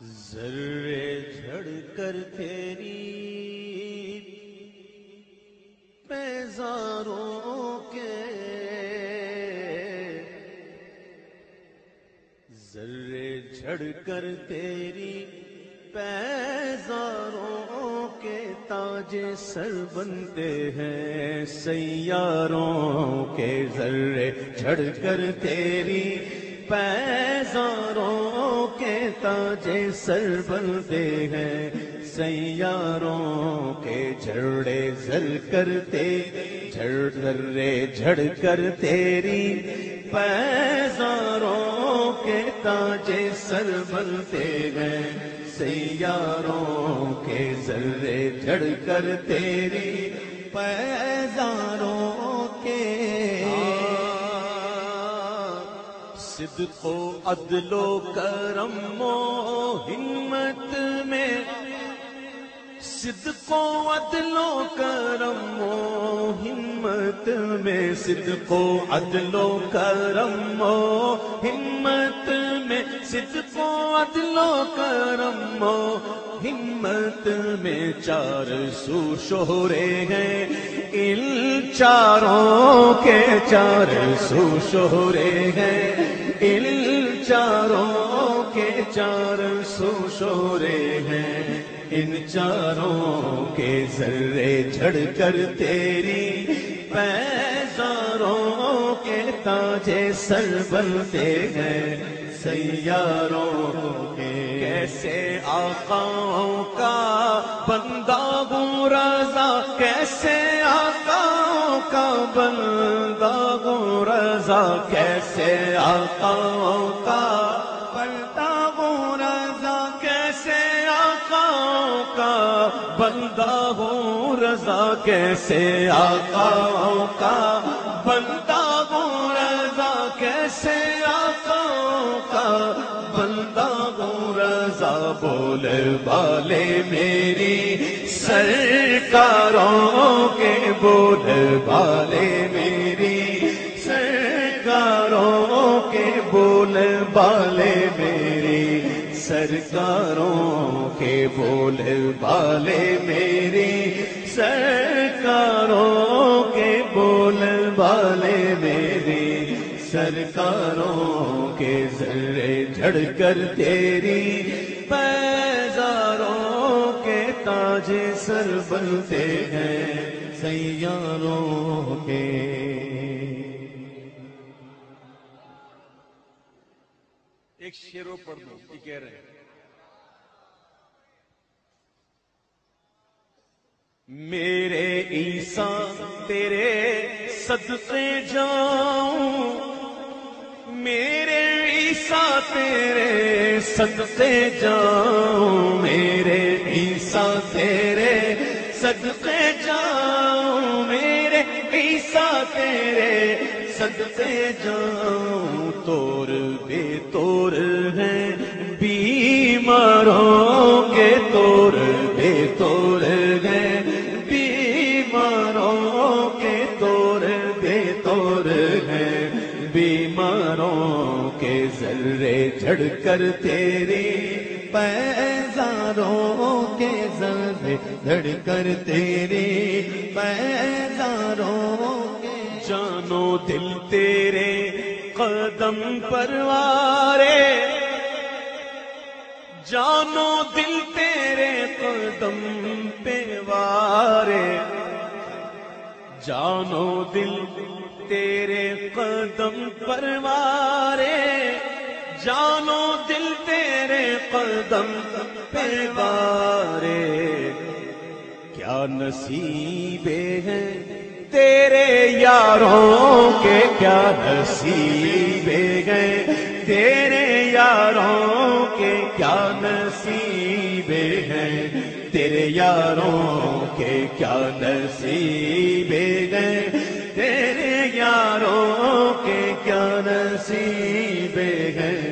जर्रे झड़ कर तेरी पैजारों के जर्रे झड़ कर तेरी पैजारों के ताजे सर बनते हैं सैयारों के जर्रे झड़ कर तेरी पैजारों के ताजे सर बनते हैं, सैयारों के झड़े झल करते झड़ झर्रे झड़ कर तेरी। पैजारों के ताजे सर बनते हैं, सैयारों के जर्रे झड़ कर तेरी। पैजारों सिद्को अदलो करमो हिम्मत में। सिद्को अदलो करमो हिम्मत में। सिद्को अदलो करमो हिम्मत में। सिद्को अदलो करमो हिम्मत में। चार सू शोहरे हैं, इन चारों के चार सू हैं। चार सू शोरे हैं, इन चारों के जर्रे झड़ कर तेरी। पैजारों के ताजे सर बनते हैं, सैयारों के कैसे आकाओं का बंदा हूँ कैसे आकाओं का बंदा हूँ कैसे आकाओं बंदा हूँ रजा कैसे आकाओं का बंदा हूँ रजा कैसे आकाओं का बंदा हूँ रजा बोल वाले मेरी सरकारों के बोल वाले मेरी सरकारों के बोल वाले मेरी सरकारों के बोल बाले मेरी, सरकारों के बोल बाले मेरी, सरकारों के जर्रे झड़ कर तेरी, पैजारों के ताजे सर बनते हैं, सैयारों के शेरो पढ़ दो, ये कह रहे हैं। मेरे ईसा तेरे सदके जाऊँ। मेरे ईसा तेरे सदके जाऊँ। मेरे ईसा तेरे सदके जाऊँ। मेरे ईसा तेरे सदके जाऊँ, तोर बेतोर है। बीमारों के तोर बेतोर है। बीमारों के तोर बेतोर है। बीमारों के जर्रे झड़ कर तेरी, पैजारों के जर्रे झड़ कर तेरी, पैजारों जानो दिल तेरे कदम परवारे। जानो दिल तेरे कदम पे वारे। जानो दिल तेरे कदम परवारे। जानो दिल तेरे कदम पे वारे। क्या नसीबे हैं तेरे यारों के क्या नसीबे गए? तेरे यारों के क्या नसीबे हैं तेरे यारों के क्या नसीबे गए? तेरे यारों के क्या नसीबे हैं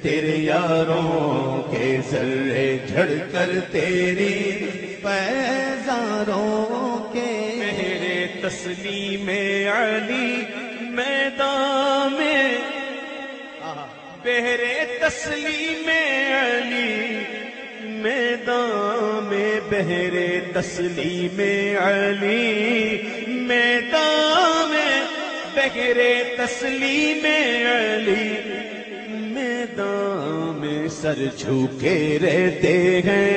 तेरे यारों के जर्रे झड़ कर तेरी पैजारों तस्लीम अली मैदान। में बेहरे तस्लीम अली मैदान में बहरे तस्लीम अली मैदान में बहरे तस्लीम अली मैदान। में सर झुके रहते हैं,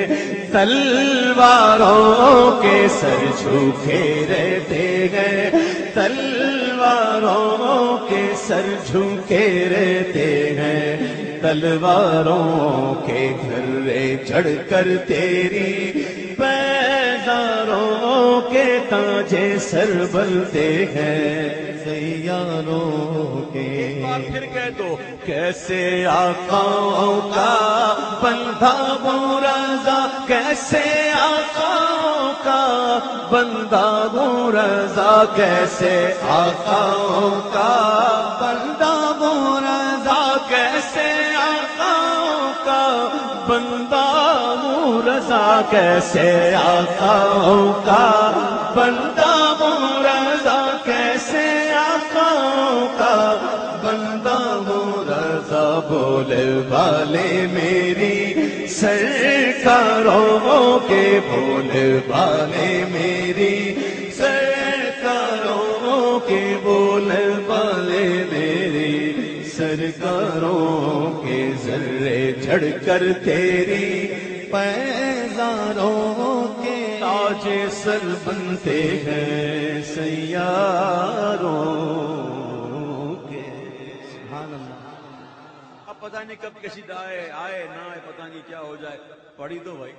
तलवारों के सर झुके रहते तलवारों के सर झुके रहते हैं। तलवारों के घर्रे चढ़कर तेरी पैदारों के ताजे सर बनते हैं। सैयारों के फिर कह दो कैसे आकाओं का बंधा वो रजा कैसे आकाओं का बंदा वो रजा कैसे आकाओं का? बंदा वो रजा कैसे आकाओं का? बंदा वो रजा कैसे आकाओं का? बंदा वो रजा कैसे आकाओं का? बंदा वो रजा बोले वाले मेरी सरकारों के बोले वाले मेरी। सरकारों के बोले वाले मेरी। सरकारों के जर्रे झड़कर तेरी। पैजारों के ताजे सर बनते हैं सैयारों। पता नहीं कब कशीदा आए आए ना आए, पता नहीं क्या हो जाए। पढ़ी तो भाई।